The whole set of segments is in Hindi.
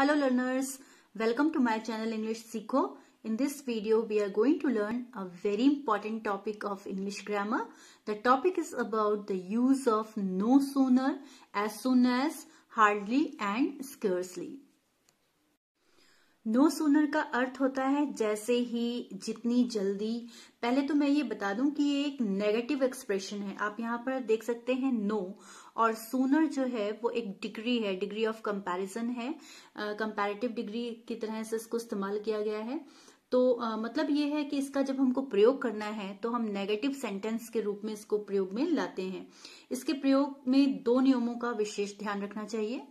Hello learners, welcome to my channel English Seekho. In this video, we are going to learn a very important topic of English grammar. The topic is about the use of no sooner, as soon as, hardly and scarcely. No sooner का अर्थ होता है जैसे ही जितनी जल्दी। पहले तो मैं ये बता दूँ कि ये एक नेगेटिव एक्सप्रेशन है। आप यहाँ पर देख सकते हैं नो और सूनर जो है वो एक डिग्री है डिग्री ऑफ़ कंपैरिजन है। कंपैरेटिव डिग्री की तरह से इसको इस्तेमाल किया गया है। तो आ, मतलब ये है कि इसका जब हमको प्रयोग करना है तो हम नेगेटिव सेंटेंस के रूप में इसको प्रयोग में लाते हैं। इसके प्रयोग में दो नियमों का विशेष ध्यान रखना चाहिए।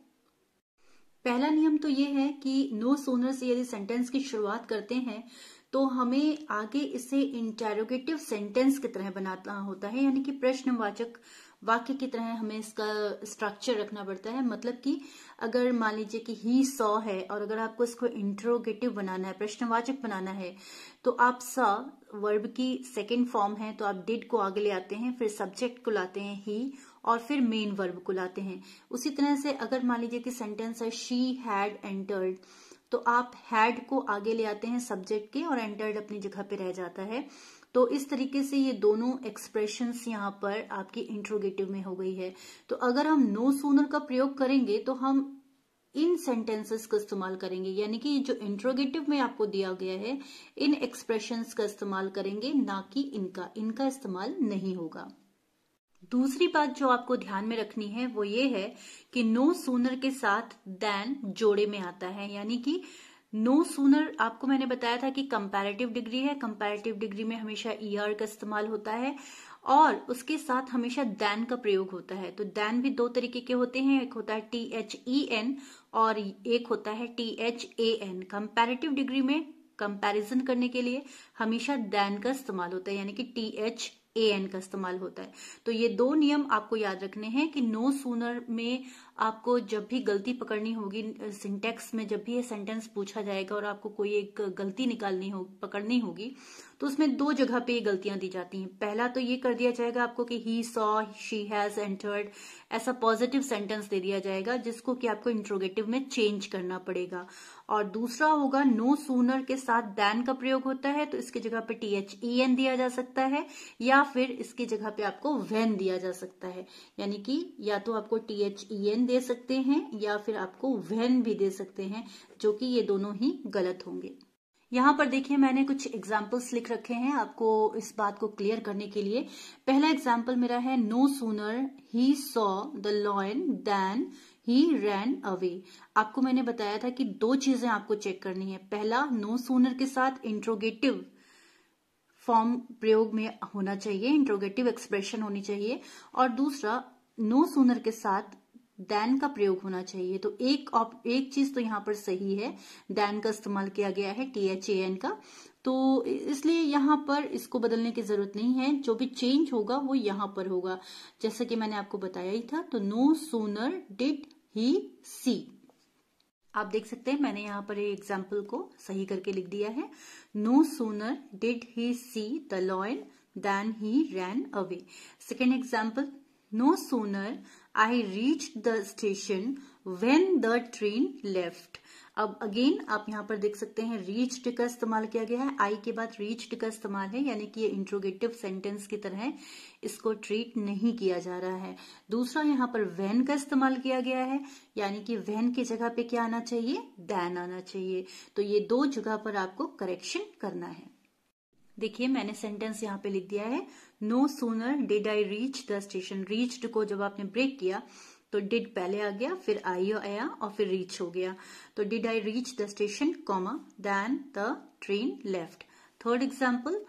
पहला नियम तो ये है कि नो सोनर से यदि सेंटेंस की शुरुआत करते हैं तो हमें आगे इसे इंटेरोगेटिव सेंटेंस की तरह बनाना होता है, यानी कि प्रश्नवाचक वाक्य की तरह हमें इसका स्ट्रक्चर रखना पड़ता है। मतलब कि अगर मान लीजिए कि ही सॉ है और अगर आपको इसको इंट्रोगेटिव बनाना है, प्रश्नवाचक बनाना है तो आप स वर्ब की सेकेंड फॉर्म है तो आप डिड को आगे ले आते हैं, फिर सब्जेक्ट को लाते हैं ही और फिर मेन वर्ब को लाते हैं। उसी तरह से अगर मान लीजिए कि सेंटेंस है शी हैड एंटर्ड तो आप हैड को आगे ले आते हैं सब्जेक्ट के और एंटर्ड अपनी जगह पे रह जाता है। तो इस तरीके से ये दोनों एक्सप्रेशंस यहाँ पर आपकी इंट्रोगेटिव में हो गई है। तो अगर हम नो सूनर का प्रयोग करेंगे तो हम इन सेंटेंसेस का इस्तेमाल करेंगे। यानी कि जो इंट्रोगेटिव में आपको दिया गया है, इन एक्सप्रेशंस का इस्तेमाल करेंगे, ना कि इनका। इनका इस्तेमाल नहीं होगा। दूसरी बात जो आपको ध्यान में रखनी है वो ये है कि नो सूनर के साथ दैन जोड़े में आता है। यानी कि नो सूनर आपको मैंने बताया था कि कंपैरेटिव डिग्री है। कंपैरेटिव डिग्री में हमेशा ई e का इस्तेमाल होता है और उसके साथ हमेशा दैन का प्रयोग होता है। तो दैन भी दो तरीके के होते हैं। एक होता है टी एच ई एन और एक होता है T H A N comparative degree में कंपैरिजन करने के लिए हमेशा दैन का इस्तेमाल होता है। यानी कि टी एच ए एन का इस्तेमाल होता है। तो ये दो नियम आपको याद रखने हैं कि नो सूनर में आपको जब भी गलती पकड़नी होगी सिंटेक्स में जब भी ये सेंटेंस पूछा जाएगा और आपको कोई एक गलती निकालनी हो, पकड़नी होगी तो उसमें दो जगह पे ये गलतियाँ दी जाती हैं। पहला तो ये कर दिया जाएगा आपको कि he saw she has entered ऐसा पॉजिटिव सेंटेंस दे दिया जाएगा, जिसको कि आपको इंट्रोगेटिव में चेंज करना पड़ेगा। और दूसरा होगा नो सूनर के साथ दैन का प्रयोग होता है तो इसकी जगह पे टी एच ई एन दिया जा सकता है, या फिर इसकी जगह पे आपको वेन दिया जा सकता है। यानी कि या तो आपको टी एच ई एन दे सकते हैं या फिर आपको वेन भी दे सकते हैं, जो कि ये दोनों ही गलत होंगे। यहाँ पर देखिए, मैंने कुछ एग्जाम्पल्स लिख रखे हैं आपको इस बात को क्लियर करने के लिए। पहला एग्ज़ाम्पल मेरा है no sooner he saw the lion than he ran away आपको मैंने बताया था कि दो चीज़ें आपको चेक करनी है। पहला नो सूनर के साथ इंट्रोगेटिव फॉर्म प्रयोग में होना चाहिए इंट्रोगेटिव एक्सप्रेशन होनी चाहिए। और दूसरा नो सूनर के साथ दैन का प्रयोग होना चाहिए। तो एक एक चीज़ तो यहाँ पर सही है। दैन का इस्तेमाल किया गया है टी एच ए एन का। तो इसलिए यहाँ पर इसको बदलने की ज़रूरत नहीं है। जो भी चेंज होगा, वो यहाँ पर होगा। जैसा कि मैंने आपको बताया ही था तो नो सोनर डिड ही सी आप देख सकते हैं, मैंने यहाँ पर एग्ज़ाम्पल को सही करके लिख दिया है। No sooner did he see the lion then he ran away second example no sooner I reach the station when the train left अब अगेन आप यहाँ पर देख सकते हैं रीच्ड का इस्तेमाल किया गया है। आई के बाद रीच्ड का इस्तेमाल है, यानी कि ये इंट्रोगेटिव सेंटेंस की तरह इसको ट्रीट नहीं किया जा रहा है। दूसरा यहाँ पर वेन का इस्तेमाल किया गया है, यानी कि वेन की जगह पे क्या आना चाहिए? दैन आना चाहिए। तो ये दो जगह पर आपको करेक्शन करना है। देखिए, मैंने सेंटेंस यहाँ पे लिख दिया है। No sooner did I reach the station reached को जब आपने ब्रेक किया तो डिड पहले आ गया, फिर आई आया और फिर रीच हो गया। तो did I reach the station comma then the train left third example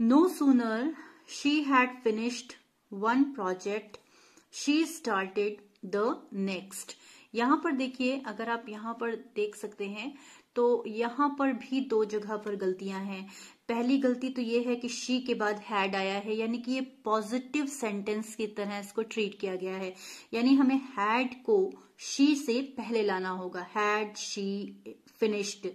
no sooner she had finished one project she started the next यहाँ पर देखिए, अगर आप यहाँ पर देख सकते हैं तो यहाँ पर भी दो जगह पर गलतियाँ हैं। पहली गलती तो ये है कि शी के बाद हैड आया है, यानी कि ये पॉजिटिव सेंटेंस की तरह इसको ट्रीट किया गया है। यानी हमें हैड को शी से पहले लाना होगा। हैड शी फिनिश्ड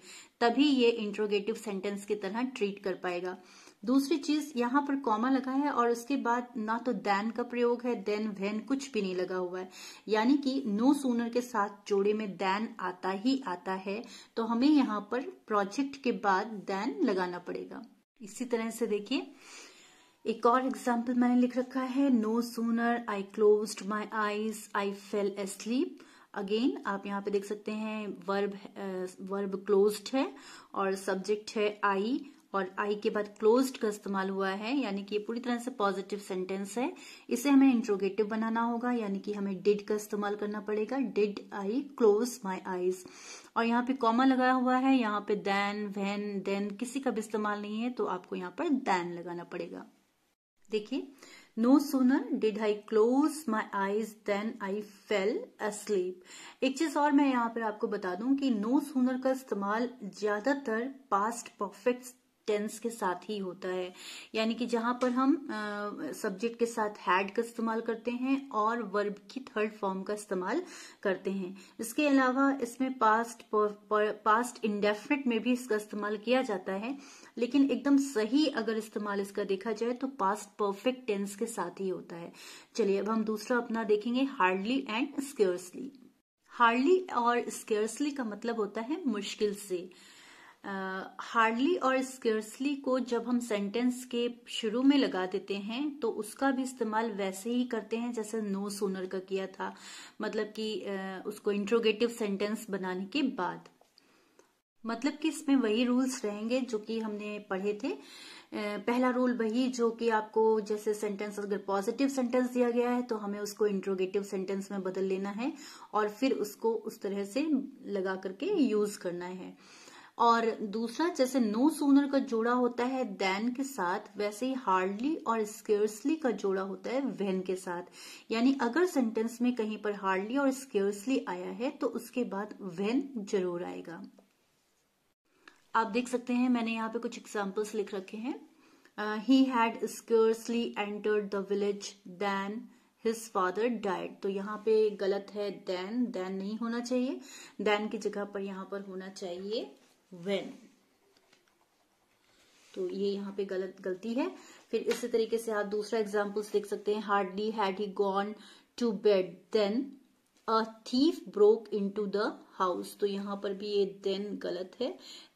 तभी ये इंट्रोगेटिव सेंटेंस की तरह ट्रीट कर पाएगा। दूसरी चीज़ यहाँ पर कॉमा लगा है और उसके बाद ना तो देन का प्रयोग है, देन, वेन कुछ भी नहीं लगा हुआ है। यानी कि नो सूनर के साथ जोड़े में देन आता ही आता है तो हमें यहाँ पर प्रोजेक्ट के बाद देन लगाना पड़ेगा। इसी तरह से देखिए, एक और एग्ज़ाम्पल मैंने लिख रखा है, no sooner I close my eyes I fell asleep again आप यहाँ पे देख सकते हैं वर्ब वर्ब क्लोज्ड है और सब्जेक्ट है आई और आई के बाद क्लोज्ड का इस्तेमाल हुआ है, यानी कि ये पूरी तरह से पॉजिटिव सेंटेंस है। इसे हमें इंट्रोगेटिव बनाना होगा, यानी कि हमें डिड का इस्तेमाल करना पड़ेगा। Did I close my eyes और यहाँ पे कॉमा लगाया हुआ है, यहाँ पे देन वेन देन किसी का भी इस्तेमाल नहीं है तो आपको यहाँ पर देन लगाना पड़ेगा। देखिए no sooner did I close my eyes then I fell asleep एक चीज़ और मैं यहाँ पर आपको बता दूँ कि नो सुनर का इस्तेमाल ज़्यादातर पास्ट परफेक्ट टेंस के साथ ही होता है। यानी कि जहाँ पर हम सब्जेक्ट के साथ हैड का इस्तेमाल करते हैं और वर्ब की थर्ड फॉर्म का इस्तेमाल करते हैं। इसके अलावा इसमें पास्ट पास्ट इंडेफिनिट में भी इसका इस्तेमाल किया जाता है। लेकिन एकदम सही अगर इस्तेमाल इसका देखा जाए तो पास्ट परफेक्ट टेंस के साथ ही होता है। चलिए अब हम दूसरा अपना देखेंगे हार्डली एंड स्केर्सली हार्डली और स्केर्सली का मतलब होता है मुश्किल से। हार्डली uh, और स्केर्सली को जब हम सेंटेंस के शुरू में लगा देते हैं तो उसका भी इस्तेमाल वैसे ही करते हैं जैसे नो no सोनर का किया था। मतलब कि uh, उसको इंट्रोगेटिव सेंटेंस बनाने के बाद। मतलब कि इसमें वही रूल्स रहेंगे जो कि हमने पढ़े थे। पहला रूल वही जो कि आपको जैसे सेंटेंस अगर पॉजिटिव सेंटेंस दिया गया है तो हमें उसको इंट्रोगेटिव सेंटेंस में बदल लेना है और फिर उसको उस तरह से लगा करके यूज़ करना है। और दूसरा, जैसे नो सोनर का जोड़ा होता है देन के साथ, वैसे ही हार्डली और स्केर्सली का जोड़ा होता है वेन के साथ। यानी अगर सेंटेंस में कहीं पर हार्डली और स्केर्सली आया है तो उसके बाद वेन ज़रूर आएगा। आप देख सकते हैं, मैंने यहाँ पे कुछ एग्जाम्पल्स लिख रखे हैं। He had scarcely entered the village then his father died तो यहाँ पे गलत है देन देन नहीं होना चाहिए। देन की जगह पर यहाँ पर होना चाहिए। वेन तो ये यहाँ पे गलत, गलती है। फिर इसी तरीके से आप दूसरा एग्जाम्पल्स देख सकते हैं। Hardly had he gone to bed then a thief broke into the house तो यहाँ पर भी ये देन गलत है।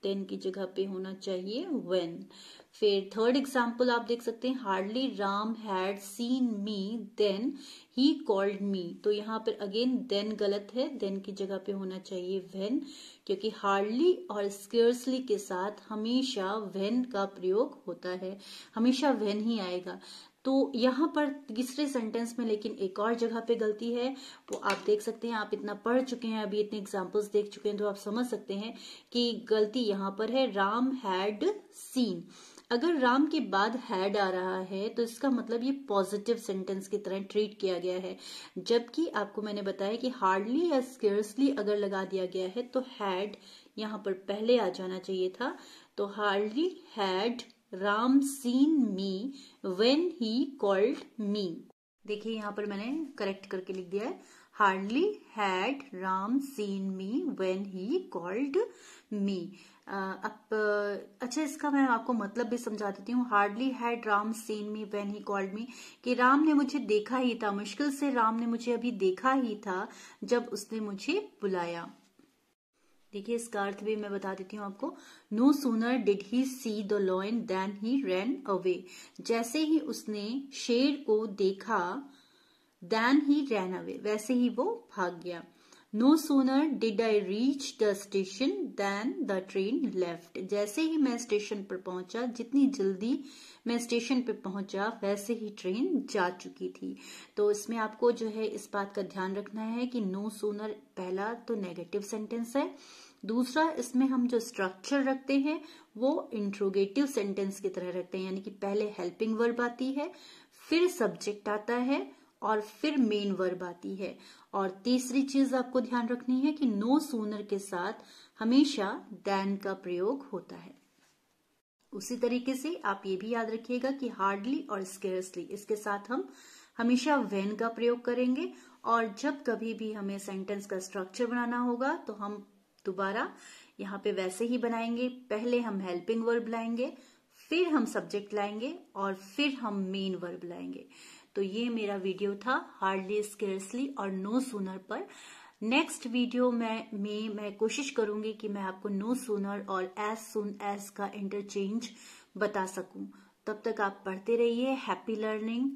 देन की जगह पे होना चाहिए वेन फिर थर्ड एग्ज़ाम्पल आप देख सकते हैं। Hardly Ram had seen me then he called me तो यहाँ पर अगेन देन गलत है। देन की जगह पे होना चाहिए वेन क्योंकि हार्डली और स्केर्सली के साथ हमेशा वेन का प्रयोग होता है। हमेशा वेन ही आएगा। तो यहाँ पर तीसरे सेंटेंस में लेकिन एक और जगह पे गलती है, वो आप देख सकते हैं, आप इतना पढ़ चुके हैं, अभी इतने एग्जाम्पल्स देख चुके हैं तो आप समझ सकते हैं कि गलती यहाँ पर है, राम हैड सीन अगर राम के बाद हैड आ रहा है तो इसका मतलब ये पॉजिटिव सेंटेंस की तरह ट्रीट किया गया है। जबकि आपको मैंने बताया कि हार्डली या स्केर्सली अगर लगा दिया गया है तो हैड यहाँ पर पहले आ जाना चाहिए था। तो hardly had Ram seen me when he called me देखिए, यहाँ पर मैंने करेक्ट करके लिख दिया है। Hardly had Ram seen me when he called me अब अच्छा इसका मैं आपको मतलब भी समझा देती हूँ। Hardly had Ram seen me when he called me कि राम ने मुझे देखा ही था, मुश्किल से राम ने मुझे अभी देखा ही था जब उसने मुझे बुलाया। देखिए, इसका अर्थ भी मैं बता देती हूँ आपको। No sooner did he see the lion then he ran away जैसे ही उसने शेर को देखा देन ही रैन अवे वैसे ही वो भाग गया। No sooner did I reach the station then the train left जैसे ही मैं स्टेशन पर पहुँचा, जितनी जल्दी मैं स्टेशन पे पहुँचा, वैसे ही ट्रेन जा चुकी थी। तो इसमें आपको जो है, इस बात का ध्यान रखना है कि नो सोनर पहला तो नेगेटिव सेंटेंस है, दूसरा इसमें हम जो स्ट्रक्चर रखते हैं, वो इंट्रोगेटिव सेंटेंस की तरह रखते हैं, यानी कि पहले हेल्पिंग वर्ब आती है, फिर सब्जेक्ट आता है और फिर मेन वर्ब आती है। और तीसरी चीज़ आपको ध्यान रखनी है कि नो सूनर के साथ हमेशा दैन का प्रयोग होता है। उसी तरीके से आप ये भी याद रखिएगा कि हार्डली और स्केयर्सली इसके साथ हम हमेशा वेन का प्रयोग करेंगे और जब कभी भी हमें सेंटेंस का स्ट्रक्चर बनाना होगा तो हम दोबारा यहाँ पे वैसे ही बनाएँगे। पहले हम हेल्पिंग वर्ब लाएँगे, फिर हम सब्जेक्ट लाएँगे और फिर हम मेन वर्ब लाएँगे। तो ये मेरा वीडियो था हार्डली स्केर्सली और नो सूनर पर। नेक्स्ट वीडियो में में, मैं कोशिश करूँगी कि मैं आपको नो सुनर और एस सुन एस का इंटरचेंज बता सकूँ। तब तक आप पढ़ते रहिए हैप्पी लर्निंग